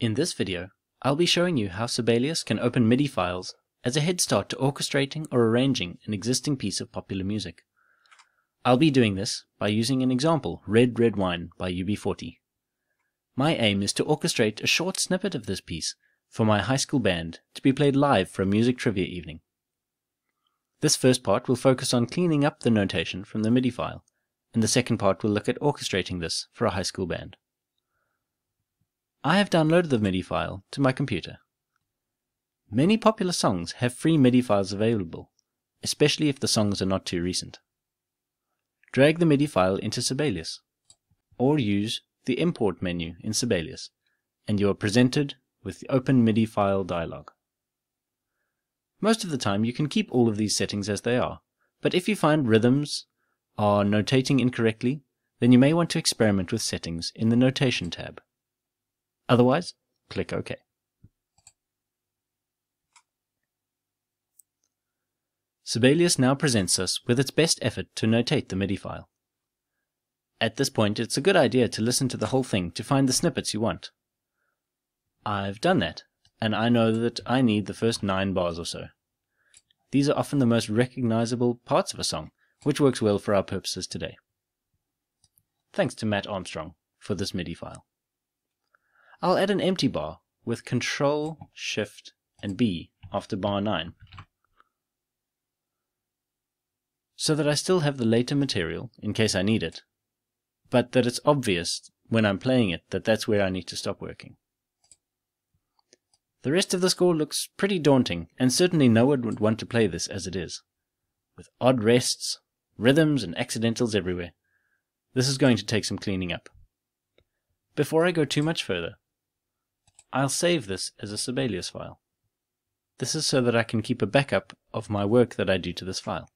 In this video, I'll be showing you how Sibelius can open MIDI files as a head start to orchestrating or arranging an existing piece of popular music. I'll be doing this by using an example, Red Red Wine by UB40. My aim is to orchestrate a short snippet of this piece for my high school band to be played live for a music trivia evening. This first part will focus on cleaning up the notation from the MIDI file, and the second part will look at orchestrating this for a high school band. I have downloaded the MIDI file to my computer. Many popular songs have free MIDI files available, especially if the songs are not too recent. Drag the MIDI file into Sibelius, or use the Import menu in Sibelius, and you are presented with the Open MIDI file dialog. Most of the time you can keep all of these settings as they are, but if you find rhythms are notating incorrectly, then you may want to experiment with settings in the Notation tab. Otherwise, click OK. Sibelius now presents us with its best effort to notate the MIDI file. At this point, it's a good idea to listen to the whole thing to find the snippets you want. I've done that, and I know that I need the first nine bars or so. These are often the most recognizable parts of a song, which works well for our purposes today. Thanks to Matt Armstrong for this MIDI file. I'll add an empty bar with Control, Shift, and B after bar 9 so that I still have the later material in case I need it, but that it's obvious when I'm playing it that that's where I need to stop working. The rest of the score looks pretty daunting, and certainly no one would want to play this as it is. With odd rests, rhythms, and accidentals everywhere. This is going to take some cleaning up. Before I go too much further, I'll save this as a Sibelius file. This is so that I can keep a backup of my work that I do to this file.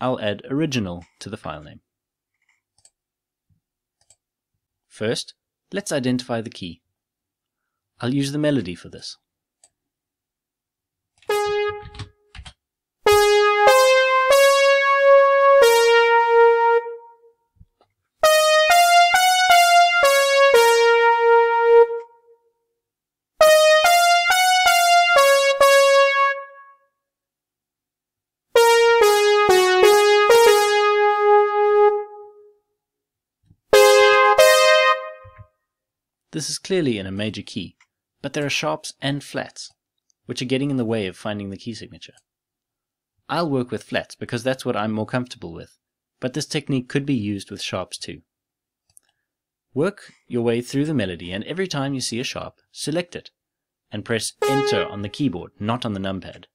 I'll add original to the file name. First, let's identify the key. I'll use the melody for this. This is clearly in a major key, but there are sharps and flats, which are getting in the way of finding the key signature. I'll work with flats because that's what I'm more comfortable with, but this technique could be used with sharps too. Work your way through the melody and every time you see a sharp, select it and press enter on the keyboard, not on the numpad.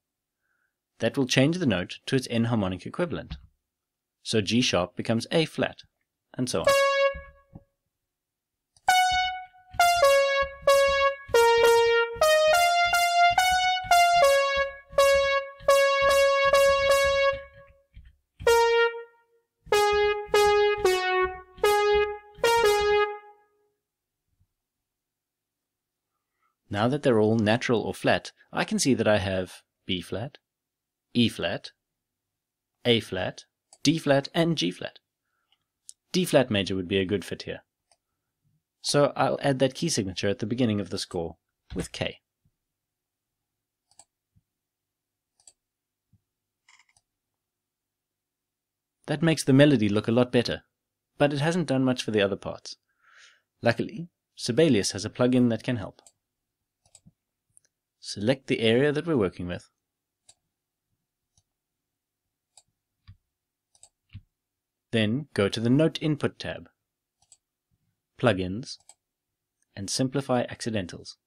That will change the note to its enharmonic equivalent. So G sharp becomes A flat, and so on. Now that they're all natural or flat, I can see that I have B flat, E flat, A flat, D flat, and G flat. D flat major would be a good fit here. So I'll add that key signature at the beginning of the score with K. That makes the melody look a lot better, but it hasn't done much for the other parts. Luckily, Sibelius has a plugin that can help. Select the area that we're working with. Then go to the Note Input tab, Plugins, and Simplify Accidentals.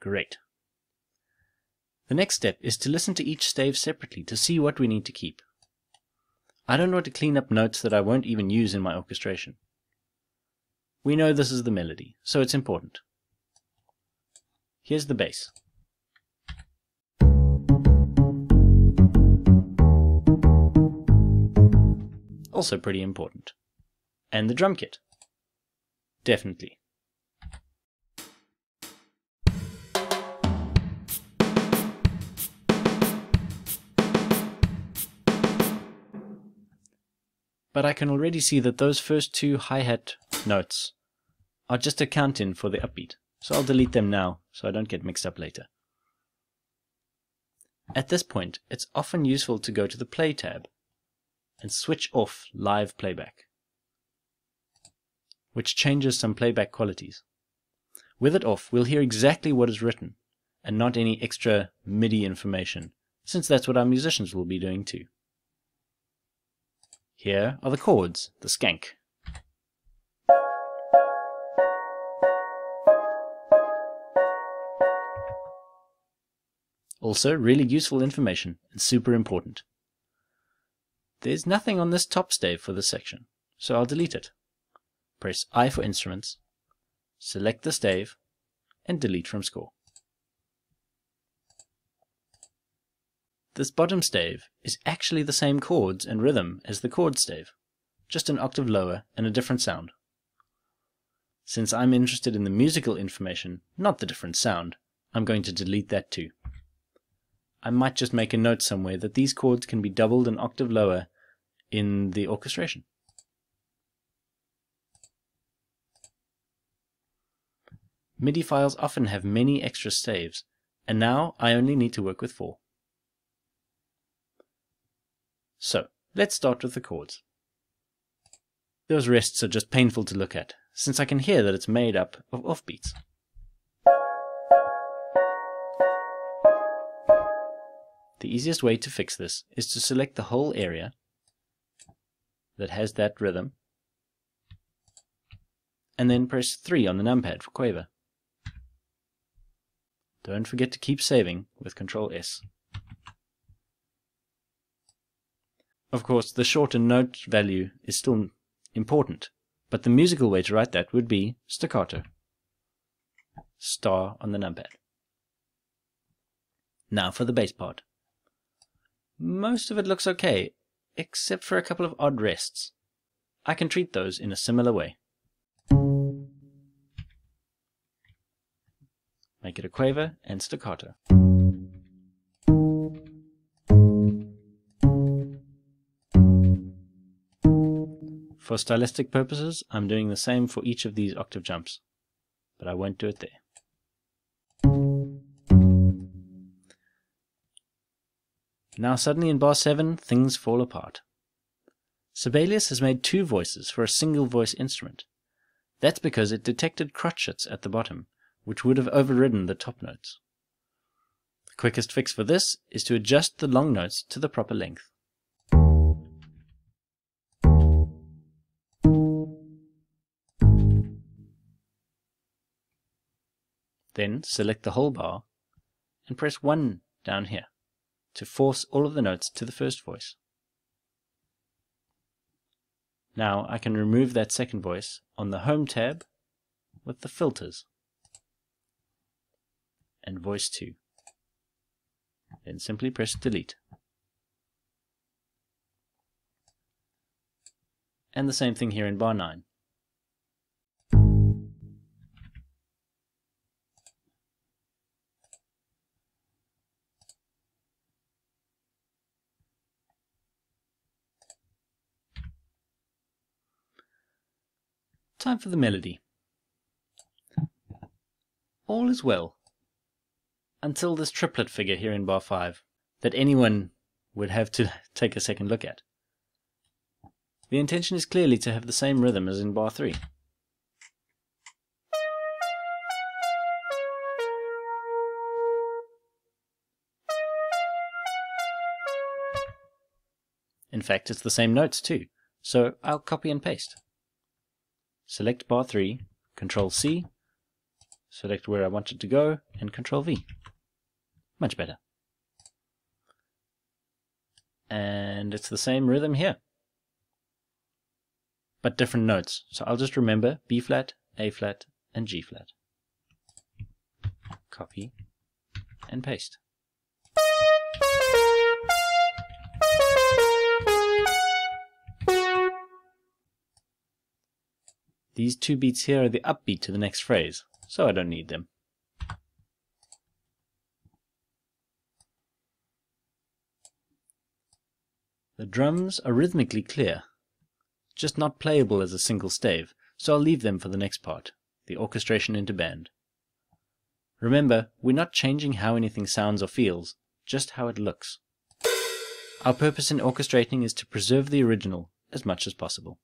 Great. The next step is to listen to each stave separately to see what we need to keep. I don't want to clean up notes that I won't even use in my orchestration. We know this is the melody, so it's important. Here's the bass. Also pretty important. And the drum kit. Definitely. but I can already see that those first two hi-hat notes are just accounting for the upbeat, so I'll delete them now so I don't get mixed up later. At this point, it's often useful to go to the Play tab and switch off live playback, which changes some playback qualities. With it off, we'll hear exactly what is written and not any extra MIDI information, since that's what our musicians will be doing too. Here are the chords, the skank. Also, really useful information and super important. There's nothing on this top stave for this section, so I'll delete it. Press I for instruments, select the stave, and delete from score. This bottom stave is actually the same chords and rhythm as the chord stave, just an octave lower and a different sound. Since I'm interested in the musical information, not the different sound, I'm going to delete that too. I might just make a note somewhere that these chords can be doubled an octave lower in the orchestration. MIDI files often have many extra staves, and now I only need to work with four. So, let's start with the chords. Those rests are just painful to look at, since I can hear that it's made up of offbeats. The easiest way to fix this is to select the whole area that has that rhythm and then press 3 on the numpad for quaver. Don't forget to keep saving with Ctrl S. Of course, the shorter note value is still important, but the musical way to write that would be staccato. Star on the numpad. Now for the bass part. Most of it looks okay, except for a couple of odd rests. I can treat those in a similar way. Make it a quaver and staccato. For stylistic purposes, I'm doing the same for each of these octave jumps, but I won't do it there. Now suddenly in bar 7, things fall apart. Sibelius has made two voices for a single voice instrument. That's because it detected crotchets at the bottom, which would have overridden the top notes. The quickest fix for this is to adjust the long notes to the proper length. Then select the whole bar and press 1 down here to force all of the notes to the first voice. Now I can remove that second voice on the Home tab with the filters and voice 2. Then simply press delete. And the same thing here in bar 9. For the melody. All is well. Until this triplet figure here in bar 5 that anyone would have to take a second look at. The intention is clearly to have the same rhythm as in bar 3. In fact, it's the same notes too, so I'll copy and paste select bar 3, Control C, select where I want it to go, and Control V. Much better. And it's the same rhythm here, but different notes. So I'll just remember B flat, A flat, and G flat. Copy and paste. These two beats here are the upbeat to the next phrase, so I don't need them. The drums are rhythmically clear, just not playable as a single stave, so I'll leave them for the next part, the orchestration into band. Remember, we're not changing how anything sounds or feels, just how it looks. Our purpose in orchestrating is to preserve the original as much as possible.